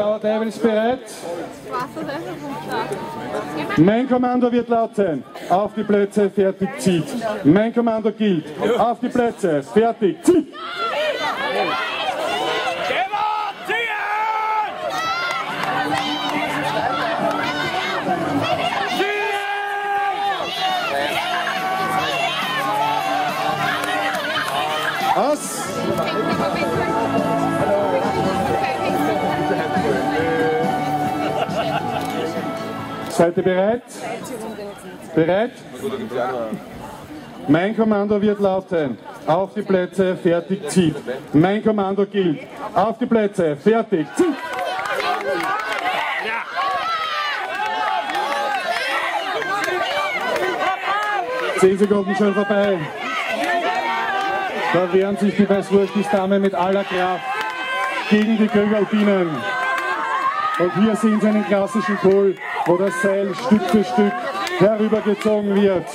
Tower Devils bereit? Mein Kommando wird laut sein. Auf die Plätze, fertig, zieht. Mein Kommando gilt. Auf die Plätze, fertig, zieht. Aus. Seid ihr bereit? Bereit? Mein Kommando wird lauten. Auf die Plätze, fertig, zieht. Mein Kommando gilt. Auf die Plätze, fertig, zieht. Zehn Sekunden schon vorbei. Da wehren sich die Weißwurstis-Damen mit aller Kraft gegen die Kögalpinen. Und hier sehen Sie einen klassischen Kohl, wo das Seil Stück für Stück herübergezogen wird.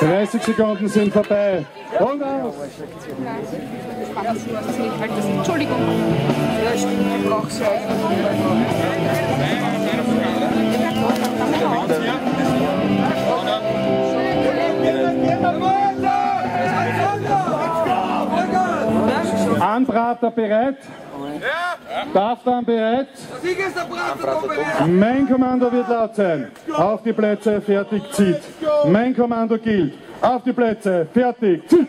30 Sekunden sind vorbei. Und aus! Entschuldigung. Ja, stimmt, ich brauche sie Anbrater bereit? Darf dann bereit? Mein Kommando wird laut sein. Auf die Plätze, fertig, zieht. Mein Kommando gilt. Auf die Plätze, fertig, zieht.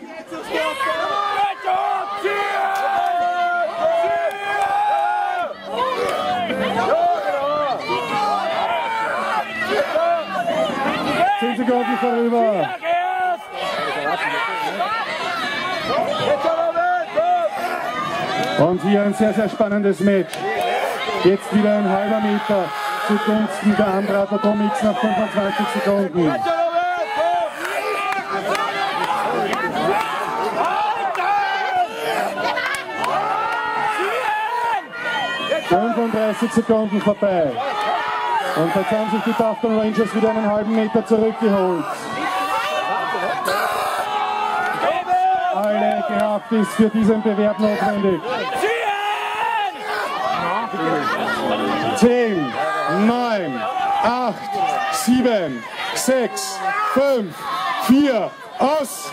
Zehn Sekunden vorüber. Und hier ein sehr, sehr spannendes Match. Jetzt wieder ein halber Meter zugunsten der Anbrater Domix nach 25 Sekunden. ...35 Sekunden vorbei. Und jetzt haben sich die Tufton Rangers wieder einen halben Meter zurückgeholt. Kraft ist für diesen Bewerb notwendig. 10, 9, 8, 7, 6, 5, 4, aus!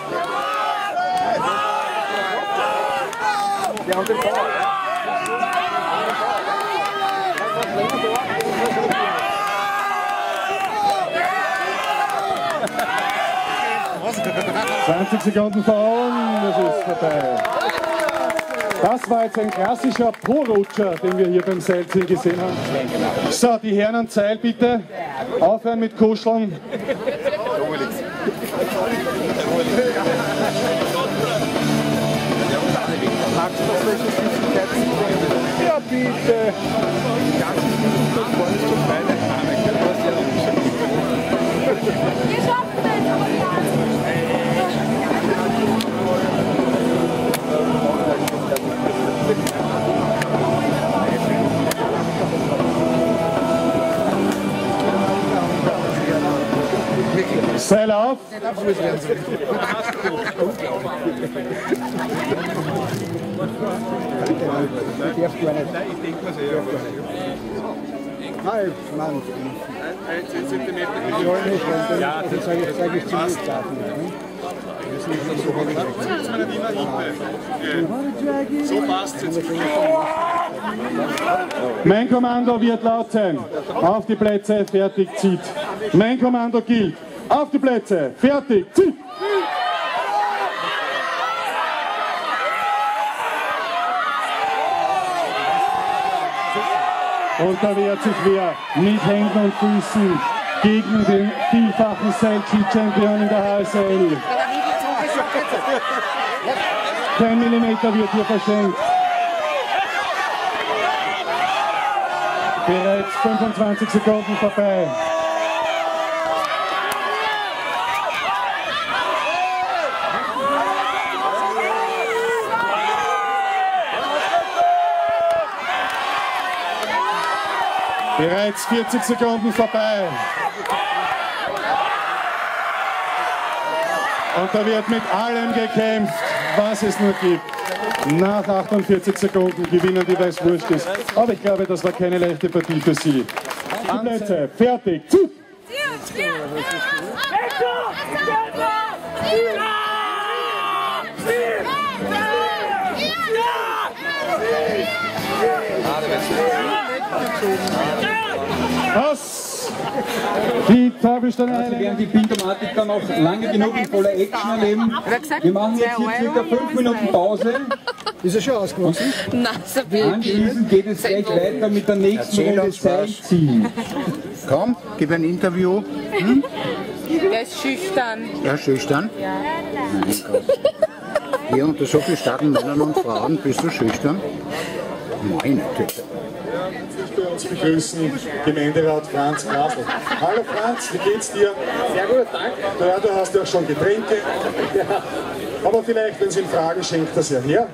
...20 Sekunden Frauen, das ist vorbei. Das war jetzt ein klassischer Po-Rutscher, den wir hier beim Seilziehen gesehen haben. So, die Herren an Seil bitte. Aufhören mit Kuscheln. Ja, bitte. Seil auf. Halb, Mann. Ja, das sage ich, sage ich zu Starten. So passt jetzt. Mein Kommando wird laut sein. Auf die Plätze, fertig, zieht. Mein Kommando gilt. Auf die Plätze, fertig, zieht. Und da wehrt sich wer mit Händen und Füßen gegen den vielfachen Seilski-Champion in der HSL. Kein Millimeter wird hier verschenkt. Bereits 25 Sekunden vorbei. Bereits 40 Sekunden vorbei. Und da wird mit allem gekämpft, was es nur gibt. Nach 48 Sekunden gewinnen die, ist. Aber ich glaube, das war keine leichte Partie für sie. Die Plätze, fertig, zu! Was? Die Tafelsteine Wir werden die Pintomatik dann noch lange genug in voller Action erleben. Wir machen jetzt hier circa 5 Minuten Pause. Ist er schon ausgewachsen? Nein. Anschließend geht es gleich weiter mit der nächsten Runde. Sightseeing. Komm, gib ein Interview. Der ist schüchtern. Ja, schüchtern. Ja. Mein Gott. Hier unter so vielen starken Männern und Frauen bist du schüchtern? Meine Güte. Uns begrüßen Gemeinderat Franz Grasl. Hallo Franz, wie geht's dir? Sehr gut, danke. Ja, du hast ja auch schon Getränke. Ja. Aber vielleicht, wenn Sie ihn fragen, schenkt das ja her.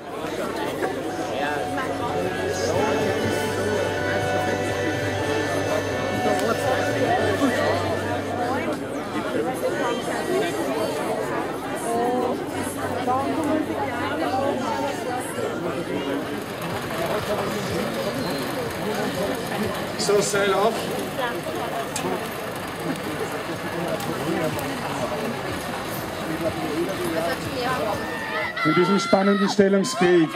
So, Seil auf. In diesem spannenden Stellungskrieg.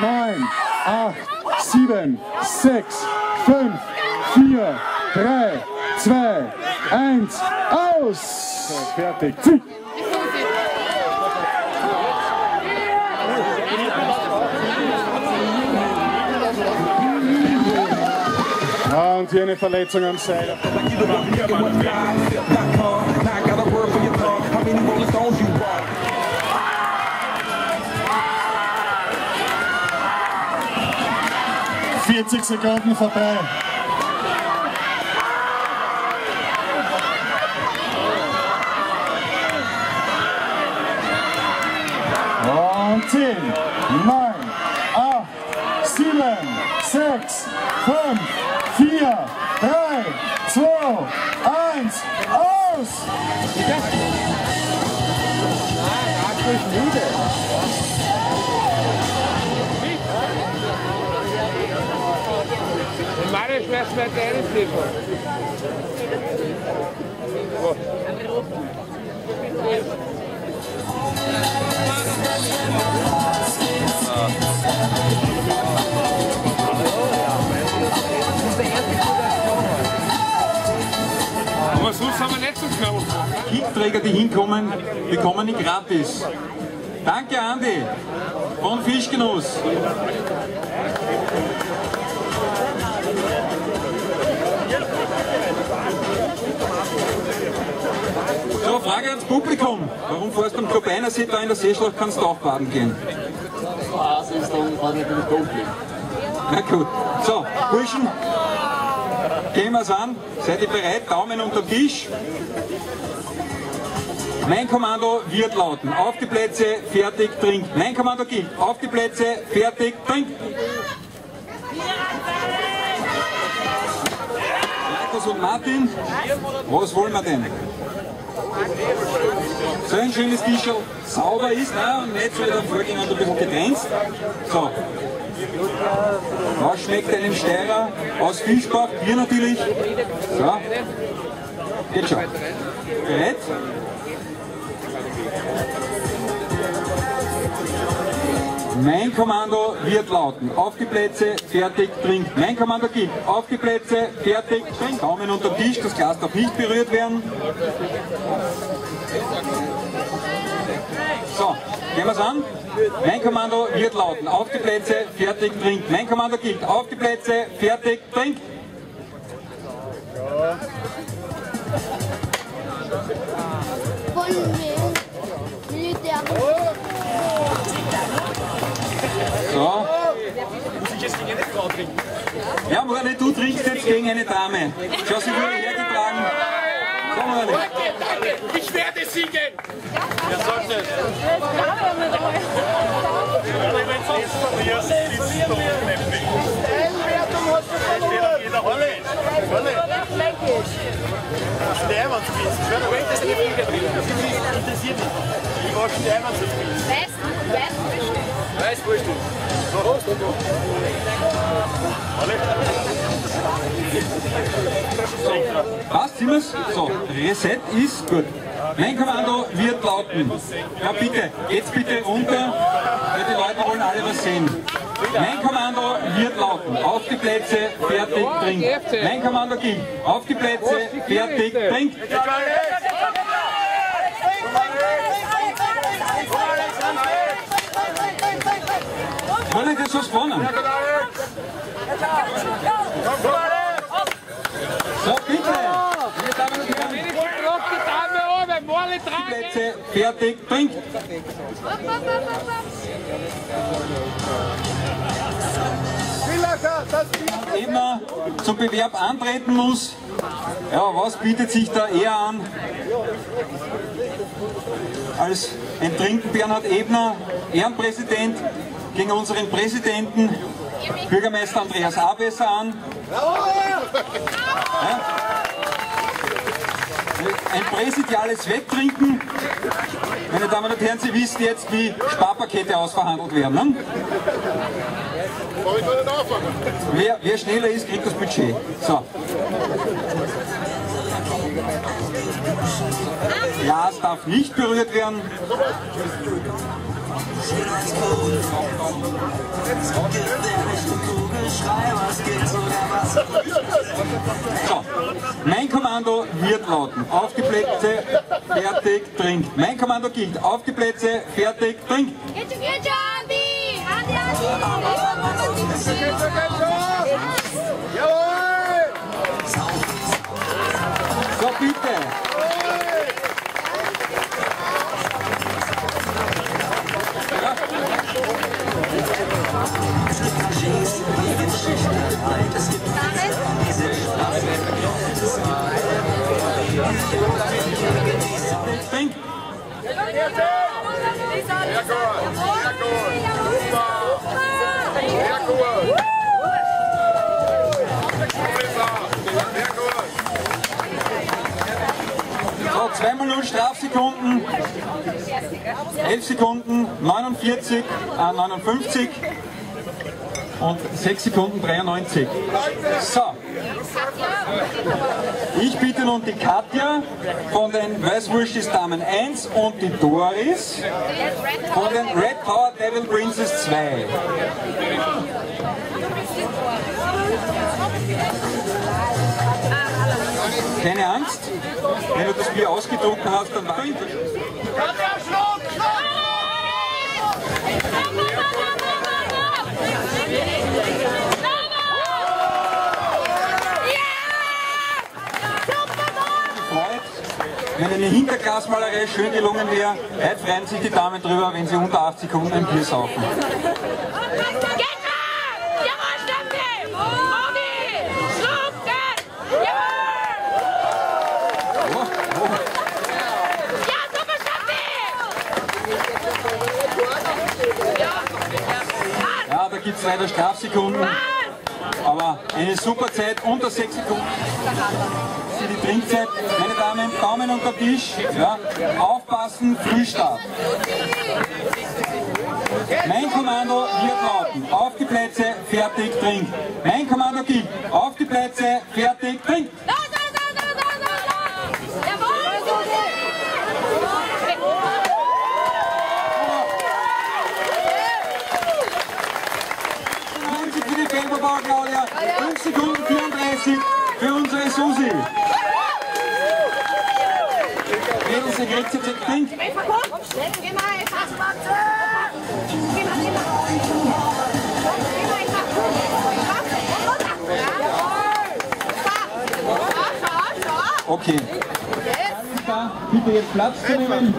Neun, acht, sieben, sechs, fünf, vier, drei, zwei, eins, aus! So, fertig. Zieh. Ah, und hier eine Verletzung am Seil. Vierzig Sekunden vorbei. Und 10, 9, 8, 7, 6, 5, 4, 3, 2, 1, aus! Meine Schwester wird Tennis liefern. Kickträger, die hinkommen, bekommen die gratis. Danke, Andi. Von Fischgenuss. So, Frage ans Publikum. Warum fährst du am Club einer See da in der Seeschlacht kannst du auch baden gehen? Na gut. So, Burschen, gehen wir's an. Seid ihr bereit? Daumen unter den Tisch. Mein Kommando wird lauten. Auf die Plätze, fertig, trinkt. Mein Kommando gilt. Auf die Plätze, fertig, trinkt. Markus und Martin, was wollen wir denn? So ein schönes Tischl sauber ist, ne? und nicht so wie der Vorgänger ein bisschen gegrenzt. So. Was schmeckt einem Steirer aus Fischbach? Bier natürlich. So. Geht schon. Bereit? Mein Kommando wird lauten. Auf die Plätze, fertig, trinkt. Mein Kommando gilt. Auf die Plätze, fertig, trinkt. Daumen unter Tisch, das Glas darf nicht berührt werden. So, gehen wir's an. Mein Kommando wird lauten. Auf die Plätze, fertig, trinkt. Mein Kommando gilt. Auf die Plätze, fertig, trinkt. von Militär. So. Muss ich jetzt gegen eine Frau trinken? Ja, Murli, du trinkst jetzt gegen eine Dame. Schau, sie wurde hergetragen. Komm, Murli. Danke, danke, ich werde siegen. Ja, sollte. Ich wenn du sonst verlierst, Ich du nämlich. Einwertung Ich du verloren. Jeder Ich Rolle. Steinwands bist. Ich werde Ich nicht interessiert mich. Ich mag Steinwands bist. Weißt Ich weißt du bestimmt. Weißwurst. Prost. Passt, Siemens? So, Reset ist gut. Mein Kommando wird lauten. Ja, bitte, geht's bitte runter, weil die Leute wollen alle was sehen. Mein Kommando wird lauten. Auf die Plätze, fertig, trinkt. Mein Kommando gilt. Auf die Plätze, fertig, trinkt. Ich das was gewonnen? So, bitte. Die. Plätze, fertig, trinkt. Ebner zum Bewerb antreten muss. Ja, was bietet sich da eher an als ein Trinken Bernhard Ebner, Ehrenpräsident, gegen unseren Präsidenten Bürgermeister Andreas Abesser an. Ja. Ein präsidiales Wetttrinken. Meine Damen und Herren, Sie wissen jetzt, wie Sparpakete ausverhandelt werden. Ne? Wer, wer schneller ist, kriegt das Budget. So. Glas darf nicht berührt werden. So, mein Kommando wird lauten. Auf die Plätze, fertig, trinkt. Mein Kommando gilt. Auf die Plätze, fertig, trinkt. So, bitte. Zweimal 0 Strafsekunden. 11 Sekunden, 49, äh, 59 und 6 Sekunden 93. So. Ich bitte nun die Katja von den Weißwurstis Damen 1 und die Doris von den Red Power Devil Princess 2. Keine Angst, wenn du das Bier ausgetrunken hast, dann war gefreut, wenn eine Hinterglasmalerei schön gelungen wäre. Heute freuen sich die Damen drüber, wenn sie unter 8 Sekunden ein Bier saufen. Oh, oh. Ja, da gibt es leider Strafsekunden. Aber eine super Zeit, unter 6 Sekunden. Für die Trinkzeit. Meine Damen, Daumen unter Tisch. Ja. Aufpassen, Frühstart. Mein Kommando wird lauten. Auf die Plätze, fertig, trink. Mein Kommando gilt. Auf die Plätze, fertig, trink. Danke für die Felberbau, Claudia. 5 Sekunden 34 für unsere Susi. Mädels, ihr kriegt jetzt ein Trink. Okay. Bitte jetzt Platz zu nehmen.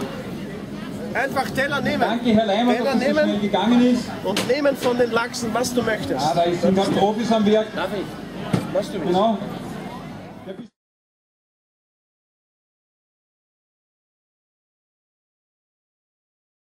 Einfach Teller nehmen. Danke, Herr Leimer, Teller dass das so nehmen. schnell gegangen ist. Und nehmen von den Lachsen, was du möchtest. Ah, da sind Profis am Werk. Darf ich? Was du willst. Genau.